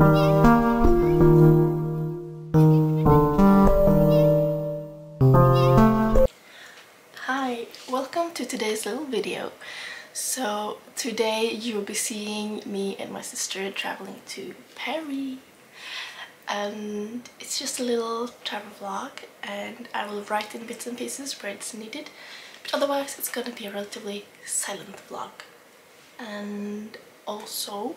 Hi, welcome to today's little video. So today you will be seeing me and my sister traveling to Paris. And it's just a little travel vlog and I will write in bits and pieces where it's needed. But otherwise it's gonna be a relatively silent vlog. And also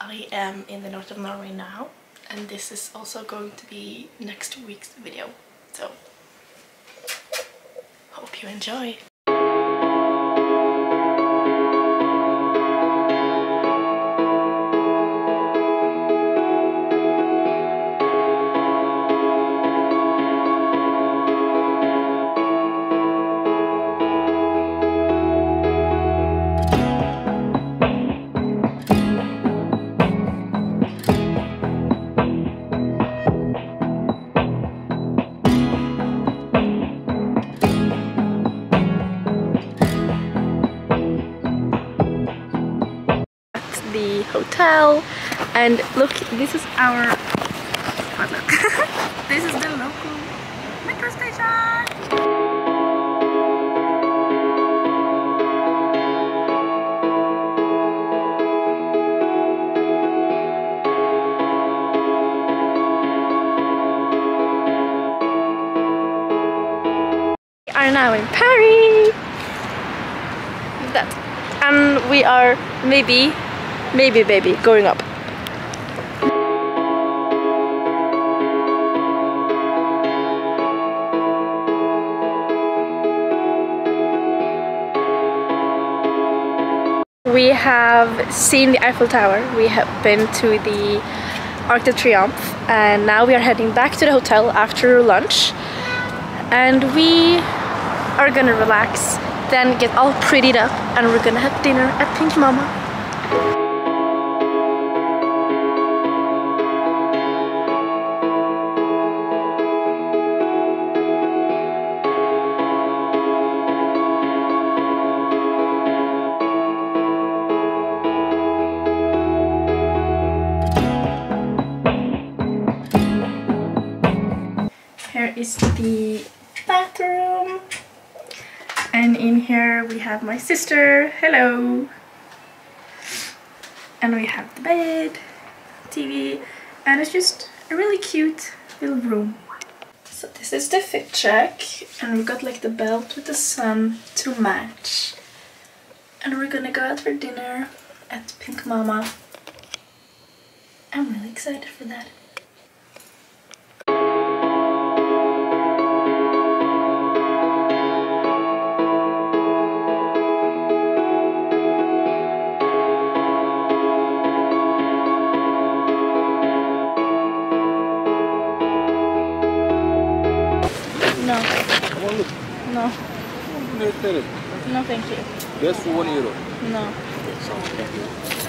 I am in the north of Norway now and this is also going to be next week's video. So hope you enjoy the hotel. And look this is our this is the local metro station. Are now in Paris. That. And we are maybe maybe baby going up. We have seen the Eiffel Tower. We have been to the Arc de Triomphe and now we are heading back to the hotel after lunch. And we are gonna relax then get all prettied up and we're gonna have dinner at Pink Mama is the bathroom. And in here we have my sister. Hello. And we have the bed, TV, and it's just a really cute little room. So this is the fit check. And we've got like the belt with the sun to match. And we're gonna go out for dinner at Pink Mama. I'm really excited for that. Come on, look. no, Let's tell it. no thank you. Just for one euro. No.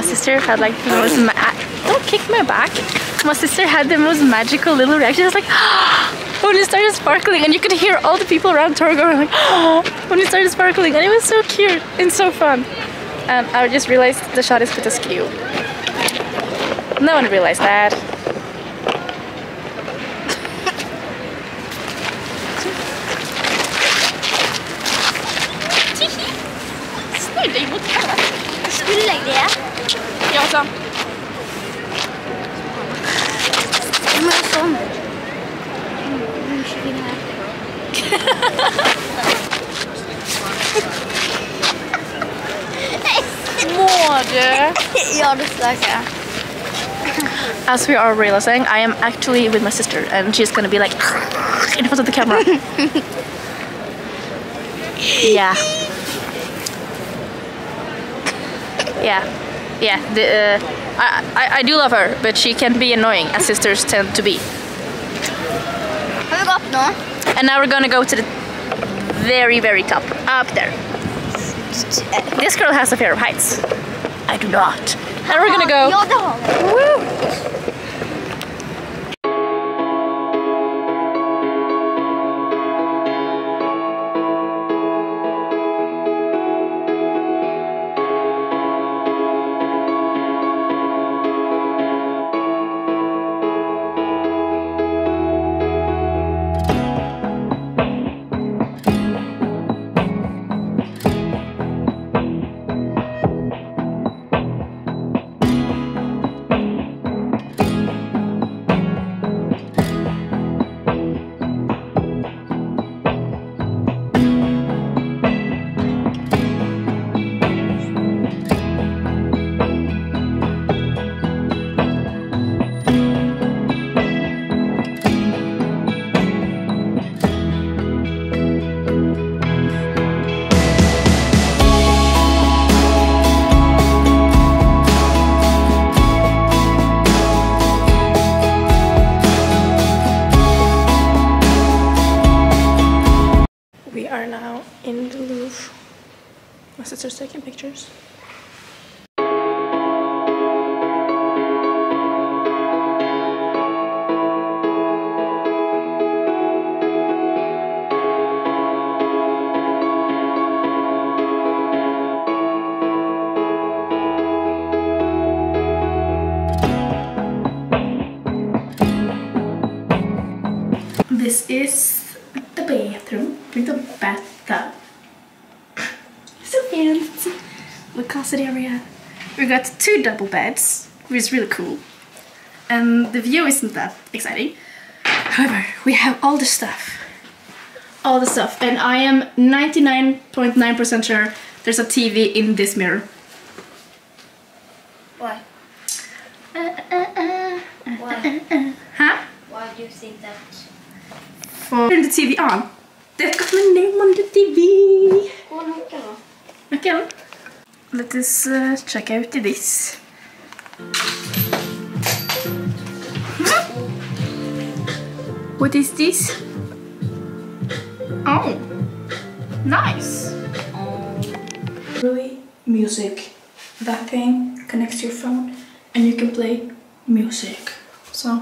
My sister had like the most don't kick my back. My sister had the most magical little reaction. It was like when it started sparkling, and you could hear all the people around Torgo like when it started sparkling, and it was so cute and so fun. And I just realized the shot is put askew. No one realized that. Snurr deg Yoksa. Hemen son. Må du? Ja, det skal jeg. As we are realizing, I am actually with my sister and she's gonna be like in front of the camera. yeah. Yeah. Yeah. The, uh, I, I, I do love her, but she can be annoying as sisters tend to be. Har vi gått nu? And now we're gonna go to the very, very top. Up there. This girl has a fear of heights. I do not. And we're gonna go. Ja, det har. Woo! My sister's taking pictures. This is the bathroom with a bathtub. So fancy. With closet area. We got two double beds, which is really cool. And the view isn't that exciting. However, we have all the stuff. All the stuff. And I am 99.9% sure there's a TV in this mirror. Why? Uh, uh, uh, Why? Huh? Why do you think that? For turn the TV on. They've got my name on the TV. Gå och lucka då. Okay. then. Let us uh, check out this. What is this? Oh, nice. Really, music. That thing connects your phone and you can play music. So,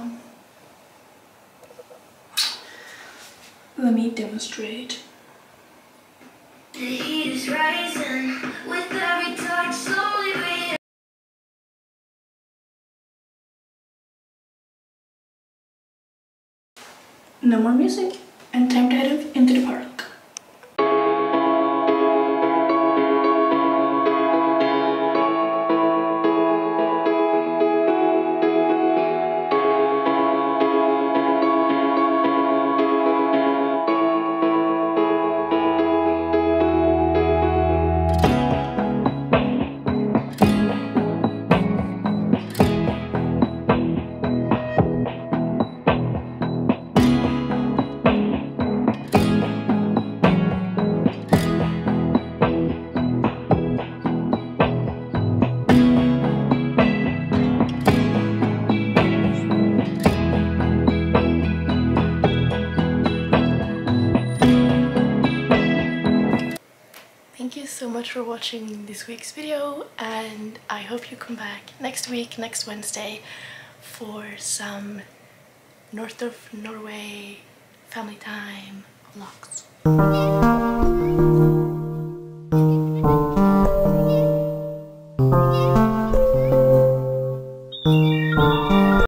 let me demonstrate. No more music and time to head into the park. much for watching this week's video and I hope you come back next week, next Wednesday for some North of Norway family time vlogs.